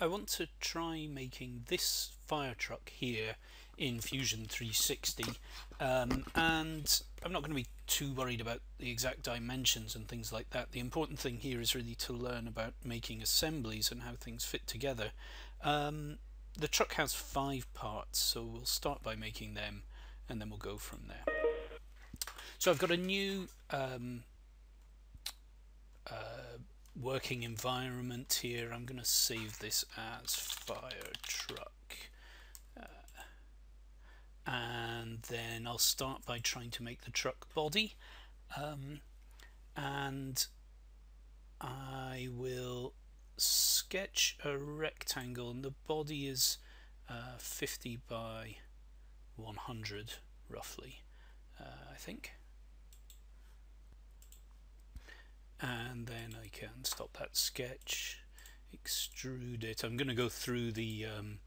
I want to try making this fire truck here in Fusion 360 um, and I'm not going to be too worried about the exact dimensions and things like that. The important thing here is really to learn about making assemblies and how things fit together. Um, the truck has five parts so we'll start by making them and then we'll go from there. So I've got a new um, uh, working environment here. I'm going to save this as fire truck. Uh, and then I'll start by trying to make the truck body. Um, and I will sketch a rectangle and the body is uh, 50 by 100 roughly uh, I think and then I can stop that sketch extrude it. I'm going to go through the um,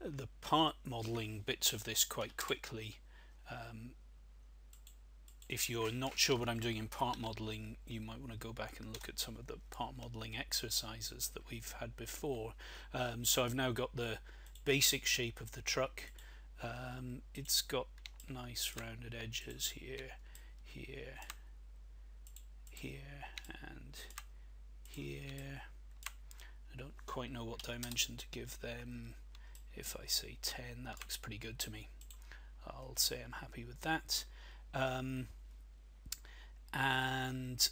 the part modeling bits of this quite quickly. Um, if you're not sure what I'm doing in part modeling you might want to go back and look at some of the part modeling exercises that we've had before. Um, so I've now got the basic shape of the truck. Um, it's got nice rounded edges here here here and here. I don't quite know what dimension to give them. If I say 10 that looks pretty good to me. I'll say I'm happy with that. Um, and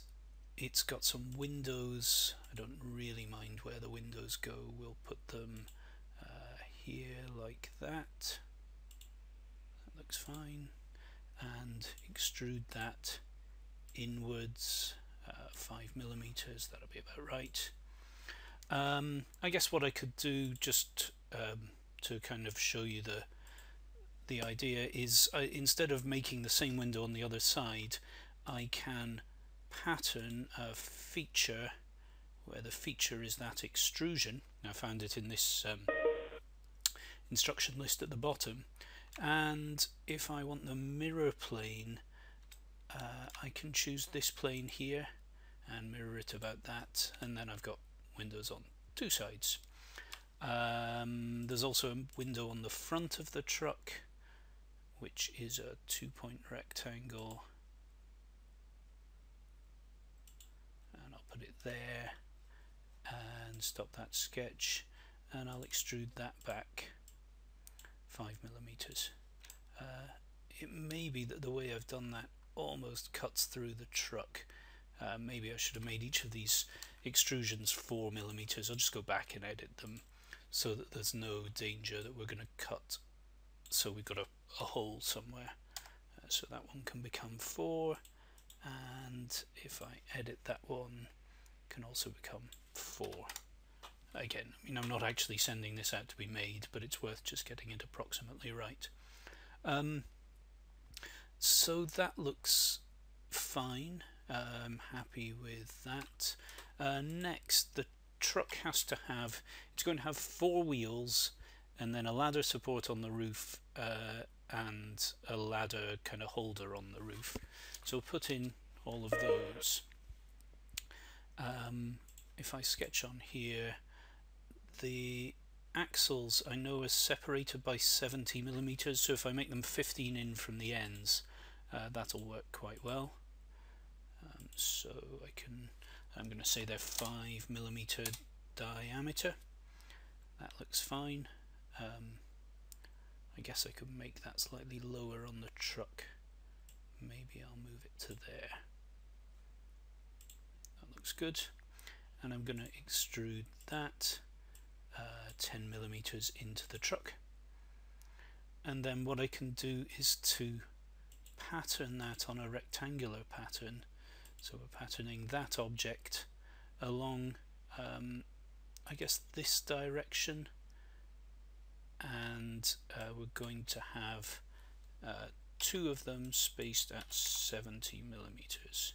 it's got some windows. I don't really mind where the windows go. We'll put them uh, here like that. That looks fine. And extrude that inwards five millimeters that'll be about right. Um, I guess what I could do just um, to kind of show you the the idea is uh, instead of making the same window on the other side I can pattern a feature where the feature is that extrusion. I found it in this um, instruction list at the bottom. And if I want the mirror plane uh, I can choose this plane here and mirror it about that and then I've got windows on two sides. Um, there's also a window on the front of the truck which is a two-point rectangle. And I'll put it there and stop that sketch and I'll extrude that back five millimeters. Uh, it may be that the way I've done that almost cuts through the truck. Uh, maybe I should have made each of these extrusions four millimeters. I'll just go back and edit them so that there's no danger that we're going to cut. So we've got a, a hole somewhere. Uh, so that one can become 4 and if I edit that one can also become 4 again I mean I'm not actually sending this out to be made but it's worth just getting it approximately right. Um, so that looks fine. I'm happy with that. Uh, next the truck has to have it's going to have four wheels and then a ladder support on the roof uh, and a ladder kind of holder on the roof. So we'll put in all of those. Um, if I sketch on here the axles I know are separated by 70 millimeters so if I make them 15 in from the ends uh, that'll work quite well. Um, so I can I'm going to say they're 5 millimeter diameter. That looks fine. Um, I guess I could make that slightly lower on the truck. Maybe I'll move it to there. That looks good. And I'm going to extrude that uh, 10 millimeters into the truck. And then what I can do is to pattern that on a rectangular pattern. So we're patterning that object along um, I guess this direction. And uh, we're going to have uh, two of them spaced at 70 millimeters.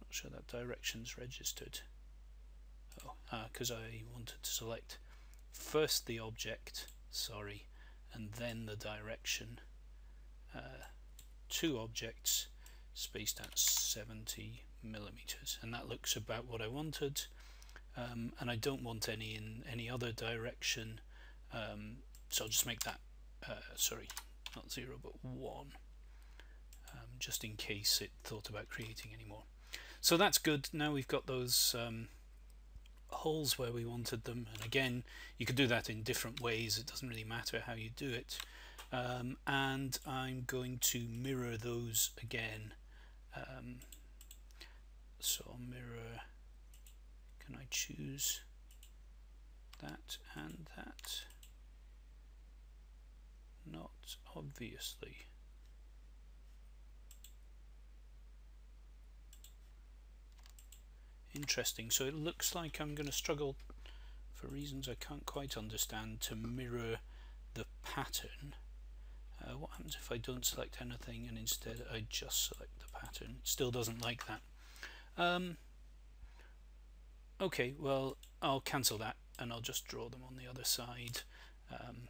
Not sure that direction's registered. Oh because uh, I wanted to select first the object sorry and then the direction. Uh, two objects spaced at 70 millimeters and that looks about what I wanted. Um, and I don't want any in any other direction. Um, so I'll just make that uh, sorry not 0 but 1 um, just in case it thought about creating any more. So that's good. Now we've got those um, holes where we wanted them. And again you could do that in different ways. It doesn't really matter how you do it um, and I'm going to mirror those again. Um, so I'll mirror can I choose that and that? Not obviously. Interesting. So it looks like I'm going to struggle for reasons I can't quite understand to mirror the pattern uh, what happens if I don't select anything and instead I just select the pattern. Still doesn't like that. Um, okay well I'll cancel that and I'll just draw them on the other side. Um,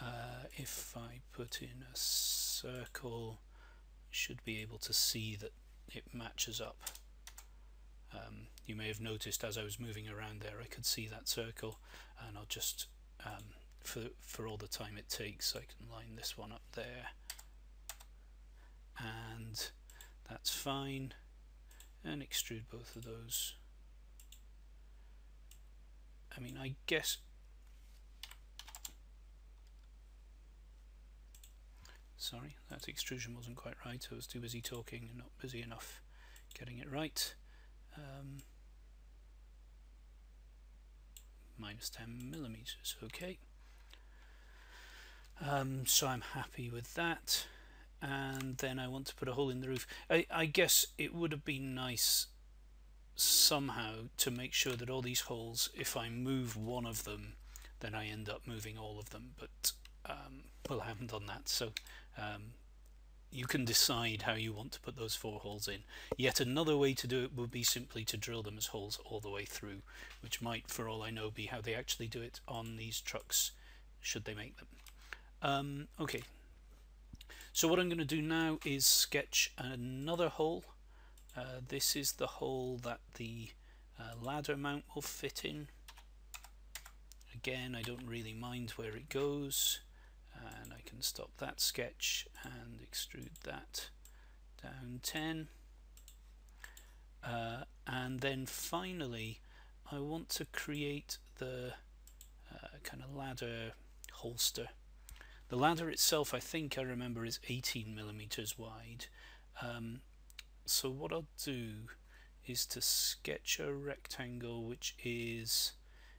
uh, if I put in a circle should be able to see that it matches up. Um, you may have noticed as I was moving around there I could see that circle and I'll just um, for, for all the time it takes I can line this one up there. And that's fine. And extrude both of those. I mean I guess sorry that extrusion wasn't quite right. I was too busy talking and not busy enough getting it right. Um, minus 10 millimeters okay um, so I'm happy with that and then I want to put a hole in the roof I, I guess it would have been nice somehow to make sure that all these holes if I move one of them then I end up moving all of them but um, well I haven't done that so um, you can decide how you want to put those four holes in. Yet another way to do it would be simply to drill them as holes all the way through, which might, for all I know, be how they actually do it on these trucks, should they make them. Um, okay, so what I'm going to do now is sketch another hole. Uh, this is the hole that the uh, ladder mount will fit in. Again, I don't really mind where it goes and I can stop that sketch and extrude that down 10 uh, and then finally I want to create the uh, kind of ladder holster the ladder itself I think I remember is 18 millimeters wide. Um, so what I'll do is to sketch a rectangle which is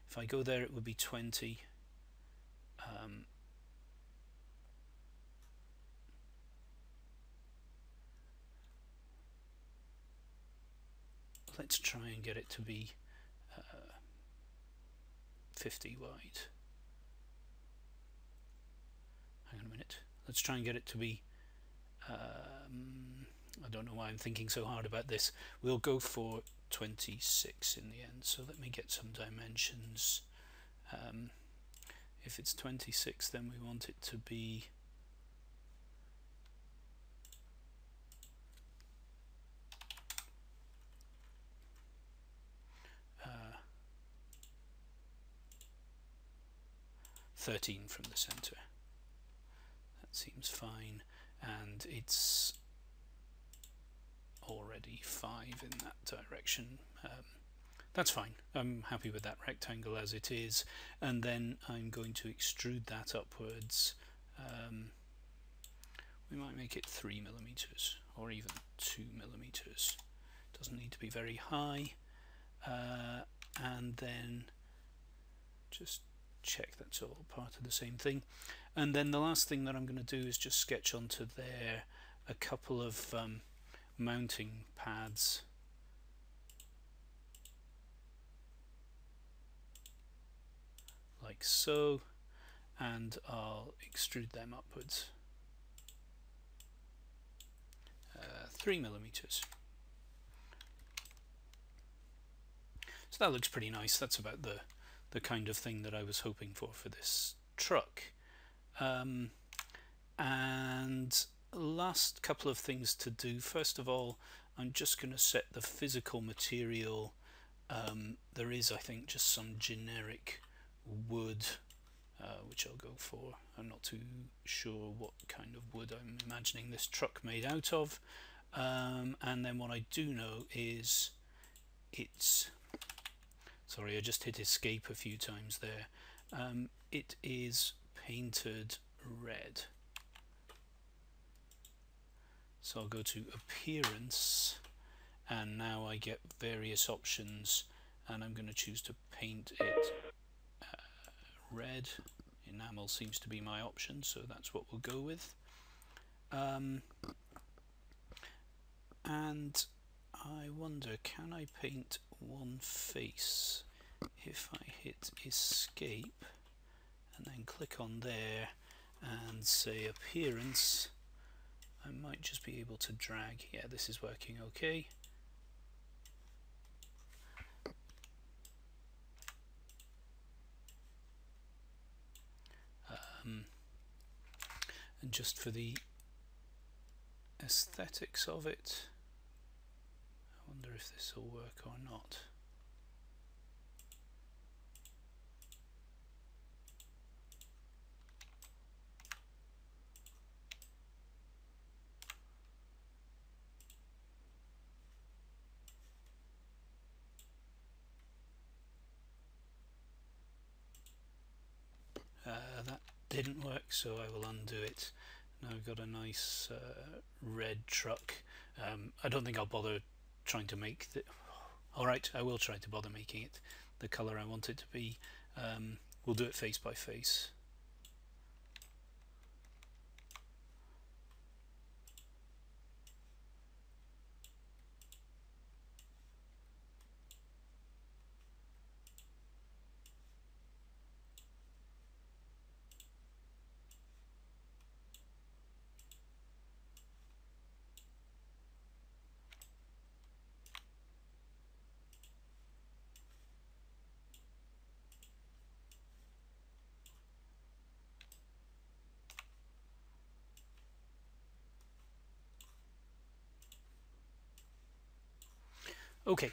if I go there it would be 20 um, let's try and get it to be uh, 50 wide hang on a minute let's try and get it to be um, I don't know why I'm thinking so hard about this we'll go for 26 in the end so let me get some dimensions um, if it's 26 then we want it to be 13 from the center. Seems fine and it's already 5 in that direction. Um, that's fine. I'm happy with that rectangle as it is and then I'm going to extrude that upwards. Um, we might make it 3 millimeters or even 2 millimeters. Doesn't need to be very high. Uh, and then just check that's all part of the same thing and then the last thing that I'm going to do is just sketch onto there a couple of um, mounting pads. Like so and I'll extrude them upwards. Uh, three millimeters. So that looks pretty nice. That's about the the kind of thing that I was hoping for for this truck. Um, and last couple of things to do. First of all, I'm just going to set the physical material. Um, there is I think just some generic wood uh, which I'll go for. I'm not too sure what kind of wood I'm imagining this truck made out of. Um, and then what I do know is it's sorry I just hit escape a few times there. Um, it is painted red. So I'll go to appearance and now I get various options and I'm going to choose to paint it uh, red. Enamel seems to be my option so that's what we'll go with. Um, and I wonder can I paint one face if I hit escape and then click on there and say appearance. I might just be able to drag yeah this is working okay. Um, and just for the aesthetics of it I wonder if this will work or not didn't work so I will undo it. Now I've got a nice uh, red truck. Um, I don't think I'll bother trying to make the alright I will try to bother making it the colour I want it to be. Um, we'll do it face by face Okay,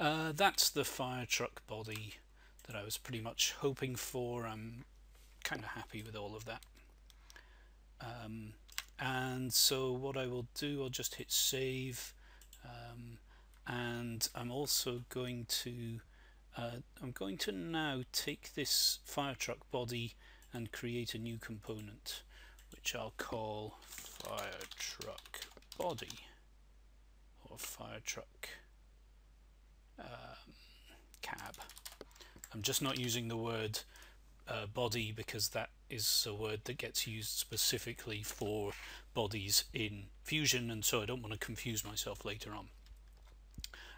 uh, that's the fire truck body that I was pretty much hoping for. I'm kind of happy with all of that. Um, and so what I will do, I'll just hit save um, and I'm also going to uh, I'm going to now take this fire truck body and create a new component which I'll call fire truck body fire truck um, cab. I'm just not using the word uh, body because that is a word that gets used specifically for bodies in Fusion and so I don't want to confuse myself later on.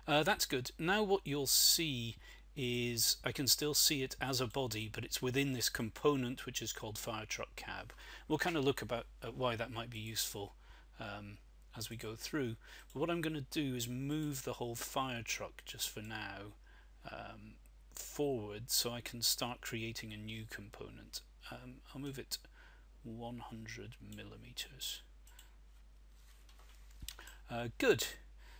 Uh, that's good. Now what you'll see is I can still see it as a body but it's within this component which is called fire truck cab. We'll kind of look about at why that might be useful um, as we go through. But what I'm going to do is move the whole fire truck just for now um, forward so I can start creating a new component. Um, I'll move it 100 millimeters. Uh, good.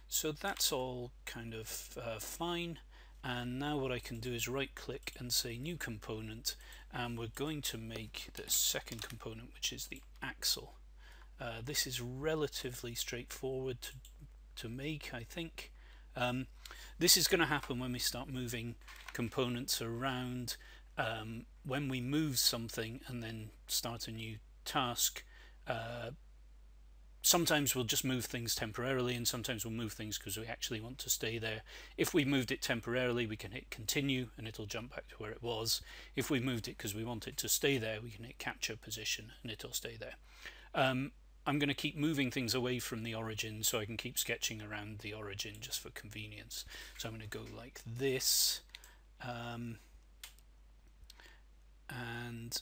So that's all kind of uh, fine. And now what I can do is right click and say new component and we're going to make the second component which is the axle. Uh, this is relatively straightforward to, to make, I think. Um, this is going to happen when we start moving components around. Um, when we move something and then start a new task, uh, sometimes we'll just move things temporarily and sometimes we'll move things because we actually want to stay there. If we moved it temporarily, we can hit continue and it'll jump back to where it was. If we moved it because we want it to stay there, we can hit capture position and it'll stay there. Um, I'm going to keep moving things away from the origin so I can keep sketching around the origin just for convenience. So I'm going to go like this. Um, and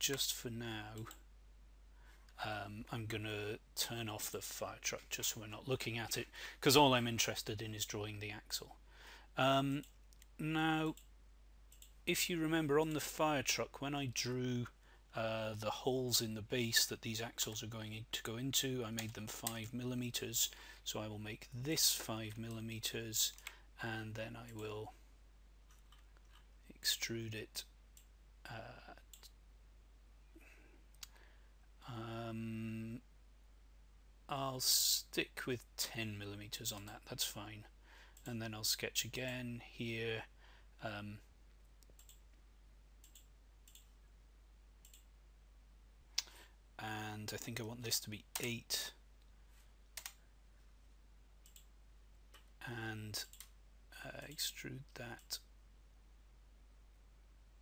just for now, um, I'm going to turn off the fire truck just so we're not looking at it because all I'm interested in is drawing the axle. Um, now, if you remember on the fire truck, when I drew uh, the holes in the base that these axles are going to go into. I made them 5 millimeters, so I will make this 5 millimeters and then I will extrude it uh, um, I'll stick with 10 millimeters on that that's fine and then I'll sketch again here um, and I think I want this to be 8 and uh, extrude that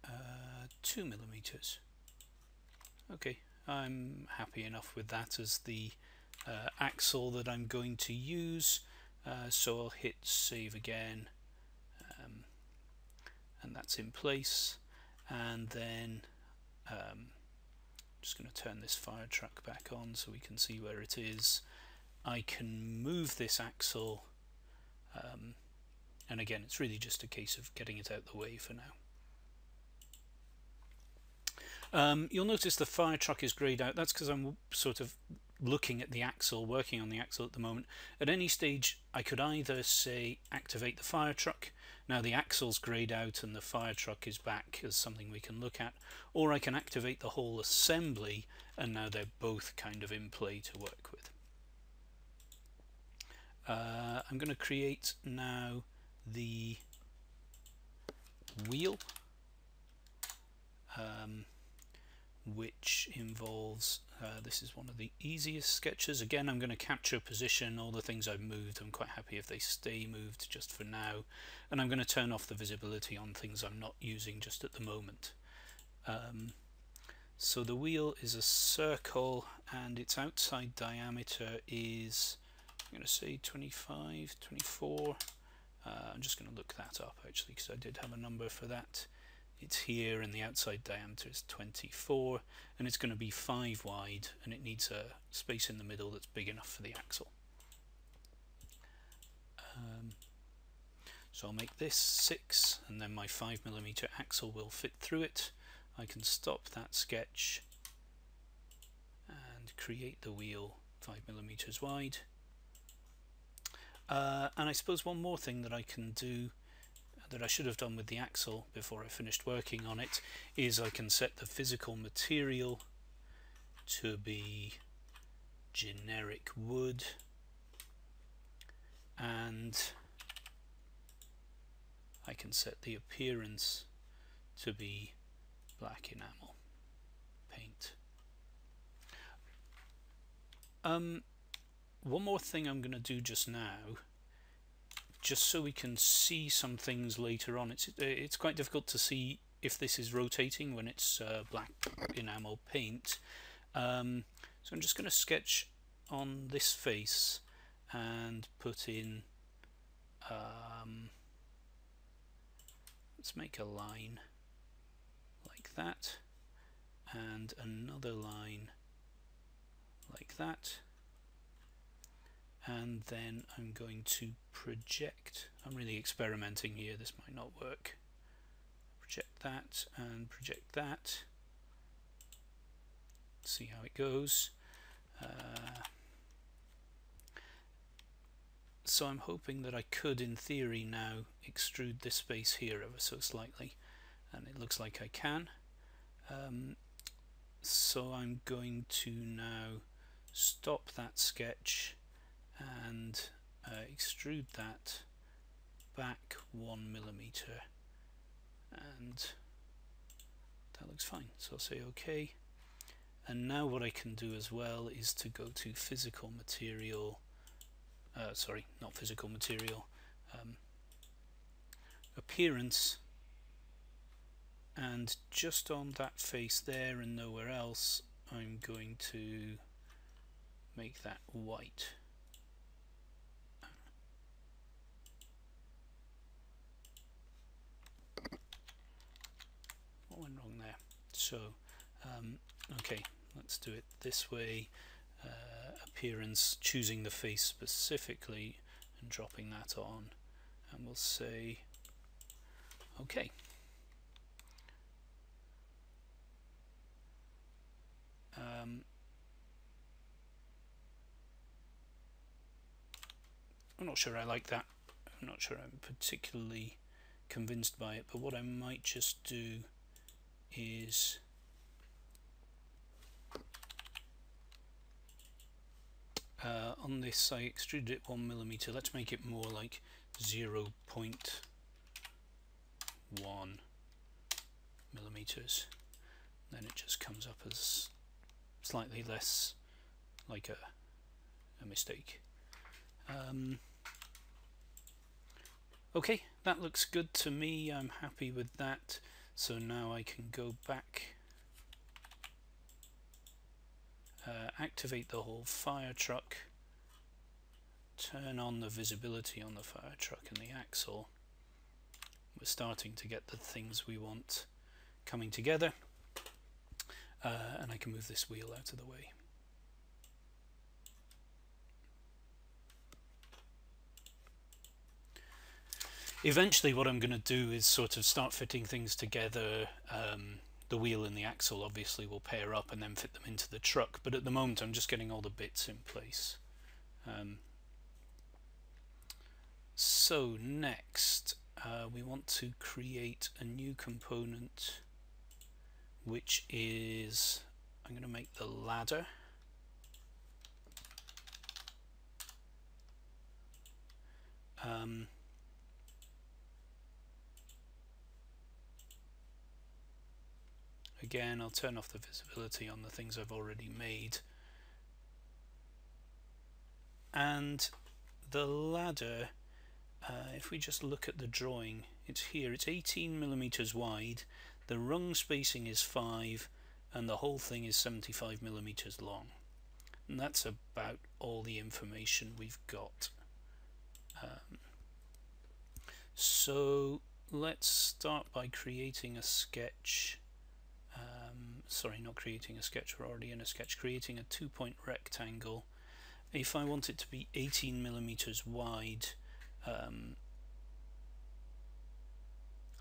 uh, 2 millimeters. Okay I'm happy enough with that as the uh, axle that I'm going to use uh, so I'll hit save again um, and that's in place. And then um, just going to turn this fire truck back on so we can see where it is. I can move this axle um, and again it's really just a case of getting it out the way for now. Um, you'll notice the fire truck is greyed out. That's because I'm sort of looking at the axle, working on the axle at the moment. At any stage, I could either say activate the fire truck. Now the axle's greyed out and the fire truck is back as something we can look at. Or I can activate the whole assembly and now they're both kind of in play to work with. Uh, I'm going to create now the wheel. Um, which involves, uh, this is one of the easiest sketches. Again, I'm going to capture position, all the things I've moved. I'm quite happy if they stay moved just for now. And I'm going to turn off the visibility on things I'm not using just at the moment. Um, so the wheel is a circle and its outside diameter is, I'm going to say 25, 24. Uh, I'm just going to look that up actually because I did have a number for that it's here and the outside diameter is 24 and it's going to be 5 wide and it needs a space in the middle that's big enough for the axle. Um, so I'll make this 6 and then my 5mm axle will fit through it. I can stop that sketch and create the wheel 5mm wide. Uh, and I suppose one more thing that I can do that I should have done with the axle before I finished working on it is I can set the physical material to be generic wood and I can set the appearance to be black enamel paint. Um, one more thing I'm going to do just now just so we can see some things later on. It's it's quite difficult to see if this is rotating when it's uh, black enamel paint. Um, so I'm just going to sketch on this face and put in um, let's make a line like that and another line like that and then I'm going to project. I'm really experimenting here. This might not work. Project that and project that. See how it goes. Uh, so I'm hoping that I could in theory now extrude this space here ever so slightly. And it looks like I can. Um, so I'm going to now stop that sketch and uh, extrude that back one millimeter. And that looks fine. So I'll say OK and now what I can do as well is to go to physical material uh, sorry not physical material um, appearance. And just on that face there and nowhere else I'm going to make that white what went wrong there so um, okay let's do it this way. Uh, appearance choosing the face specifically and dropping that on. And we'll say okay. Um, I'm not sure I like that. I'm not sure I'm particularly convinced by it, but what I might just do is uh, on this I extruded it one millimeter. Let's make it more like 0 0.1 millimeters. Then it just comes up as slightly less like a, a mistake. Um, okay, that looks good to me. I'm happy with that. So now I can go back, uh, activate the whole fire truck, turn on the visibility on the fire truck and the axle. We're starting to get the things we want coming together. Uh, and I can move this wheel out of the way. Eventually what I'm going to do is sort of start fitting things together um, the wheel and the axle obviously will pair up and then fit them into the truck but at the moment I'm just getting all the bits in place. Um, so next uh, we want to create a new component which is I'm going to make the ladder. Um, Again, I'll turn off the visibility on the things I've already made. And the ladder, uh, if we just look at the drawing, it's here. It's 18 millimeters wide. The rung spacing is 5 and the whole thing is 75 millimeters long. And that's about all the information we've got. Um, so let's start by creating a sketch sorry not creating a sketch we're already in a sketch creating a two-point rectangle. If I want it to be 18 millimeters wide um,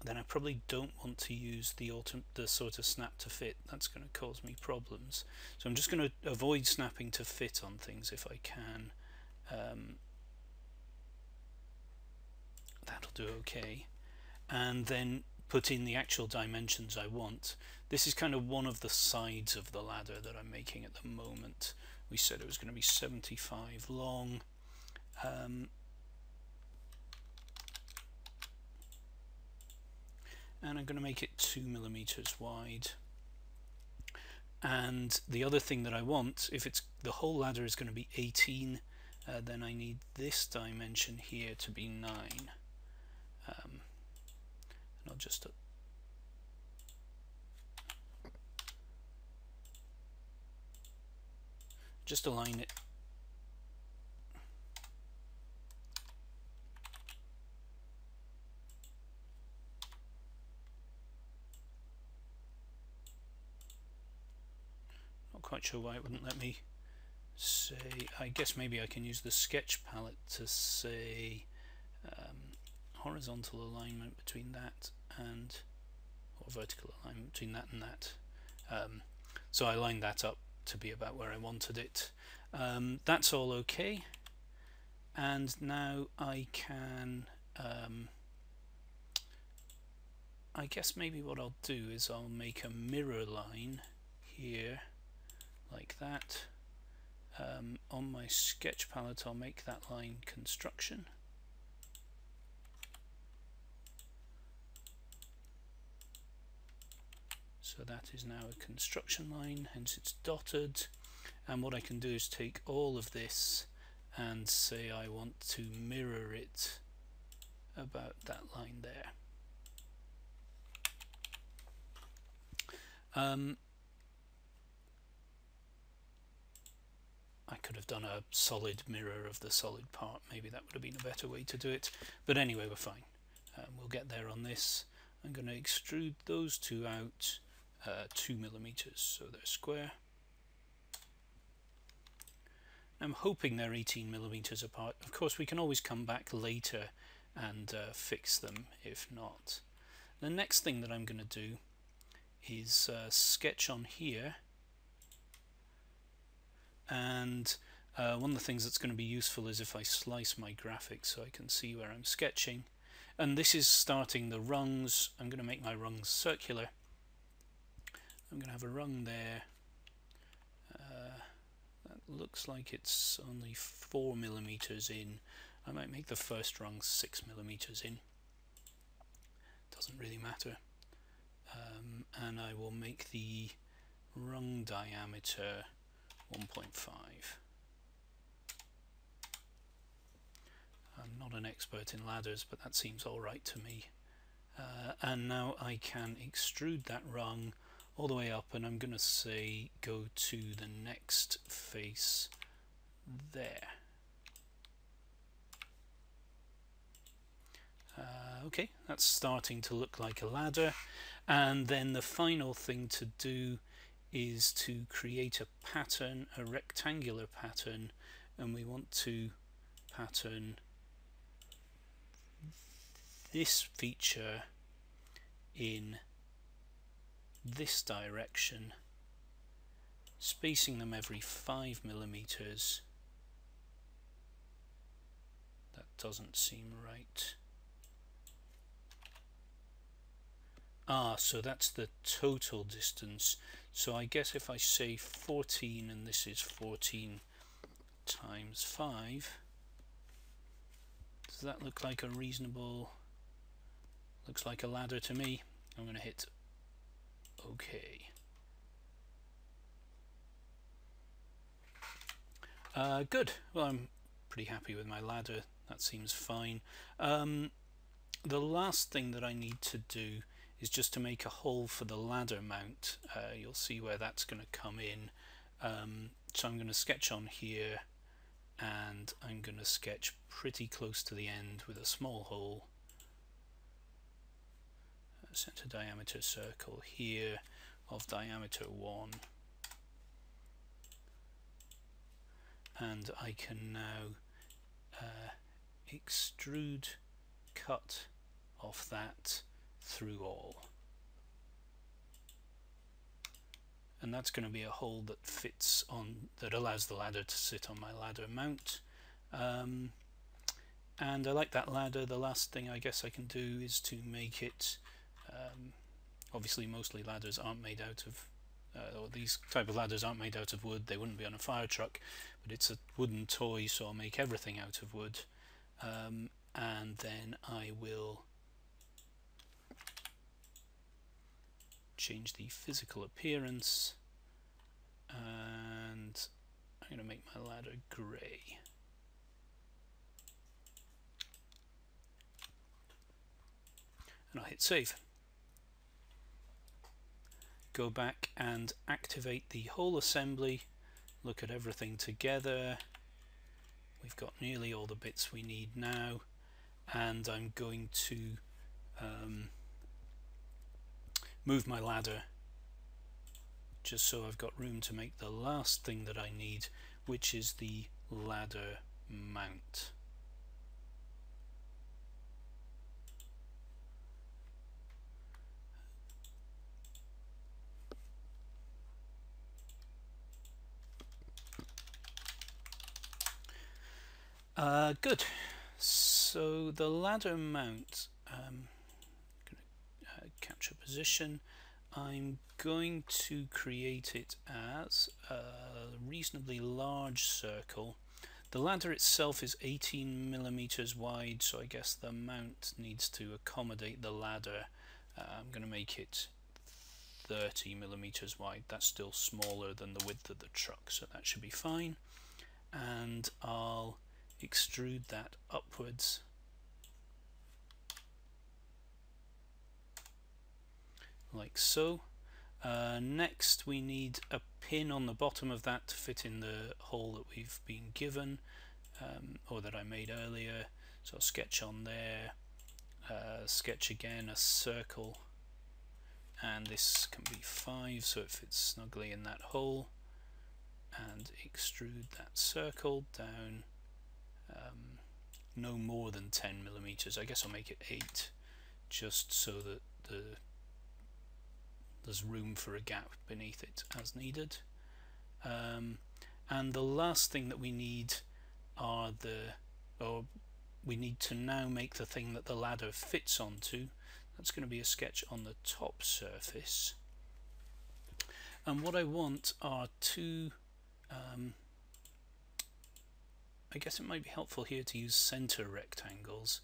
then I probably don't want to use the, the sort of snap to fit. That's going to cause me problems. So I'm just going to avoid snapping to fit on things if I can. Um, that'll do okay. And then put in the actual dimensions I want. This is kind of one of the sides of the ladder that I'm making at the moment. We said it was going to be 75 long. Um, and I'm going to make it 2 millimeters wide. And the other thing that I want, if it's the whole ladder is going to be 18, uh, then I need this dimension here to be 9. Um, and I'll just just align it. Not quite sure why it wouldn't let me say I guess maybe I can use the sketch palette to say um, horizontal alignment between that and or vertical alignment between that and that. Um, so I lined that up to be about where I wanted it. Um, that's all okay. And now I can um, I guess maybe what I'll do is I'll make a mirror line here like that. Um, on my sketch palette I'll make that line construction so that is now a construction line hence it's dotted. And what I can do is take all of this and say I want to mirror it about that line there. Um, I could have done a solid mirror of the solid part. Maybe that would have been a better way to do it. But anyway we're fine. Um, we'll get there on this. I'm going to extrude those two out uh, 2 millimeters so they're square. I'm hoping they're 18 millimeters apart. Of course we can always come back later and uh, fix them if not. The next thing that I'm going to do is uh, sketch on here. And uh, one of the things that's going to be useful is if I slice my graphics so I can see where I'm sketching. And this is starting the rungs. I'm going to make my rungs circular I'm going to have a rung there. Uh, that looks like it's only four millimeters in. I might make the first rung six millimeters in. Doesn't really matter. Um, and I will make the rung diameter 1.5 I'm not an expert in ladders but that seems alright to me. Uh, and now I can extrude that rung all the way up and I'm going to say go to the next face there. Uh, okay that's starting to look like a ladder. And then the final thing to do is to create a pattern a rectangular pattern and we want to pattern this feature in this direction spacing them every 5 millimeters. That doesn't seem right. Ah so that's the total distance. So I guess if I say 14 and this is 14 times 5 does that look like a reasonable looks like a ladder to me? I'm going to hit OK. Uh, good. Well, I'm pretty happy with my ladder. That seems fine. Um, the last thing that I need to do is just to make a hole for the ladder mount. Uh, you'll see where that's going to come in. Um, so I'm going to sketch on here and I'm going to sketch pretty close to the end with a small hole center diameter circle here of diameter 1 and I can now uh, extrude cut off that through all. And that's going to be a hole that fits on that allows the ladder to sit on my ladder mount. Um, and I like that ladder. The last thing I guess I can do is to make it um, obviously mostly ladders aren't made out of uh, or these type of ladders aren't made out of wood. They wouldn't be on a fire truck but it's a wooden toy so I'll make everything out of wood. Um, and then I will change the physical appearance and I'm going to make my ladder grey and I'll hit save go back and activate the whole assembly. Look at everything together. We've got nearly all the bits we need now. And I'm going to um, move my ladder just so I've got room to make the last thing that I need which is the ladder mount Uh, good. So the ladder mount, um, uh, capture position. I'm going to create it as a reasonably large circle. The ladder itself is 18 millimeters wide, so I guess the mount needs to accommodate the ladder. Uh, I'm going to make it 30 millimeters wide. That's still smaller than the width of the truck, so that should be fine. And I'll extrude that upwards. Like so. Uh, next we need a pin on the bottom of that to fit in the hole that we've been given um, or that I made earlier. So I'll sketch on there uh, sketch again a circle. And this can be 5 so it fits snugly in that hole. And extrude that circle down um, no more than 10 millimeters. I guess I'll make it 8 just so that the there's room for a gap beneath it as needed. Um, and the last thing that we need are the or we need to now make the thing that the ladder fits onto that's going to be a sketch on the top surface and what I want are two um, I guess it might be helpful here to use center rectangles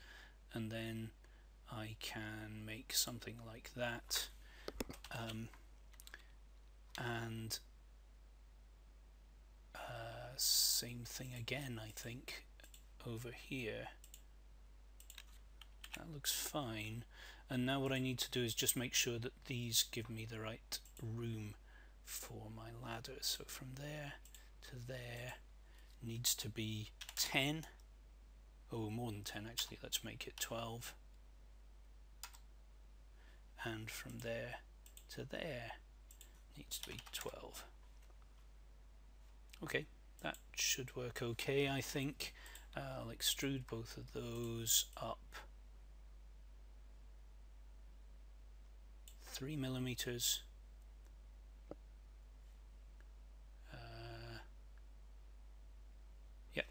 and then I can make something like that um, and uh, same thing again I think over here. That looks fine. And now what I need to do is just make sure that these give me the right room for my ladder. So from there to there needs to be 10 oh more than 10 actually. Let's make it 12 and from there to there needs to be 12 okay that should work okay I think. Uh, I'll extrude both of those up. Three millimeters uh, yep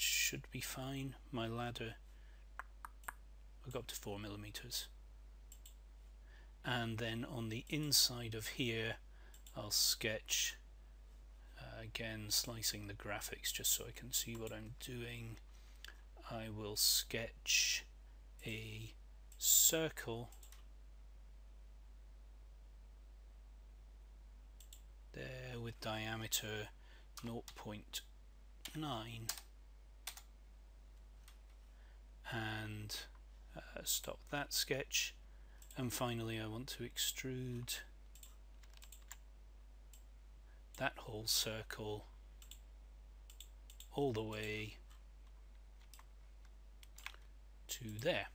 should be fine. My ladder I got up to four millimeters. And then on the inside of here I'll sketch uh, again slicing the graphics just so I can see what I'm doing. I will sketch a circle. There with diameter 0.9 and uh, stop that sketch and finally I want to extrude that whole circle all the way to there.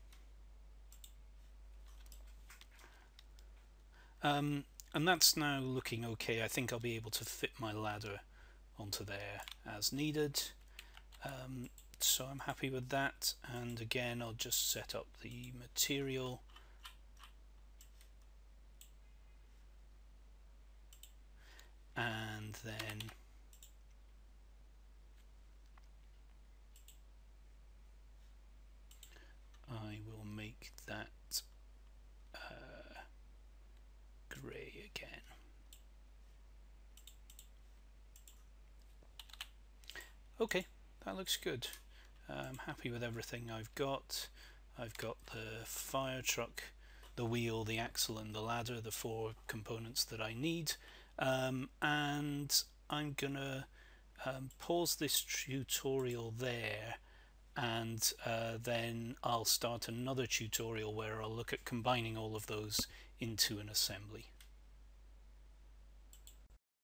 Um, and that's now looking okay. I think I'll be able to fit my ladder onto there as needed. Um, so I'm happy with that and again I'll just set up the material and then I will make that uh, grey again. Okay, that looks good. I'm happy with everything I've got. I've got the fire truck, the wheel, the axle and the ladder, the four components that I need um, and I'm gonna um, pause this tutorial there and uh, then I'll start another tutorial where I'll look at combining all of those into an assembly.